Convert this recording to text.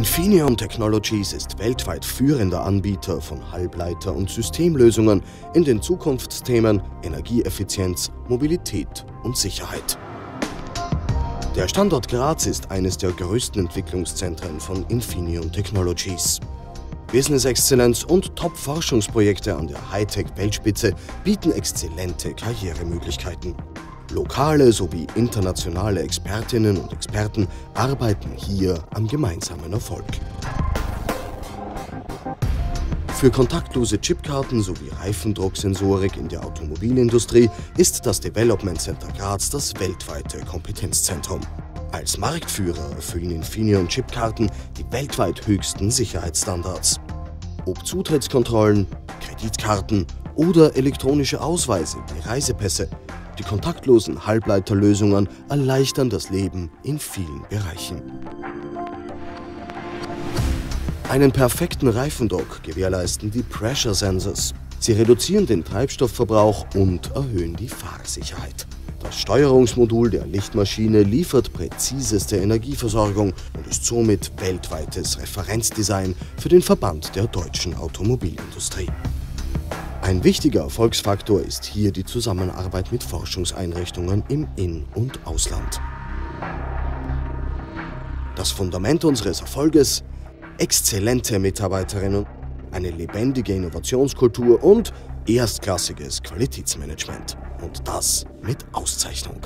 Infineon Technologies ist weltweit führender Anbieter von Halbleiter- und Systemlösungen in den Zukunftsthemen Energieeffizienz, Mobilität und Sicherheit. Der Standort Graz ist eines der größten Entwicklungszentren von Infineon Technologies. Business Exzellenz und Top-Forschungsprojekte an der Hightech-Weltspitze bieten exzellente Karrieremöglichkeiten. Lokale sowie internationale Expertinnen und Experten arbeiten hier am gemeinsamen Erfolg. Für kontaktlose Chipkarten sowie Reifendrucksensorik in der Automobilindustrie ist das Development Center Graz das weltweite Kompetenzzentrum. Als Marktführer erfüllen Infineon Chipkarten die weltweit höchsten Sicherheitsstandards. Ob Zutrittskontrollen, Kreditkarten oder elektronische Ausweise wie Reisepässe, die kontaktlosen Halbleiterlösungen erleichtern das Leben in vielen Bereichen. Einen perfekten Reifendruck gewährleisten die Pressure Sensors. Sie reduzieren den Treibstoffverbrauch und erhöhen die Fahrsicherheit. Das Steuerungsmodul der Lichtmaschine liefert präziseste Energieversorgung und ist somit weltweites Referenzdesign für den Verband der deutschen Automobilindustrie. Ein wichtiger Erfolgsfaktor ist hier die Zusammenarbeit mit Forschungseinrichtungen im In- und Ausland. Das Fundament unseres Erfolges exzellente Mitarbeiterinnen, eine lebendige Innovationskultur und erstklassiges Qualitätsmanagement. Und das mit Auszeichnung.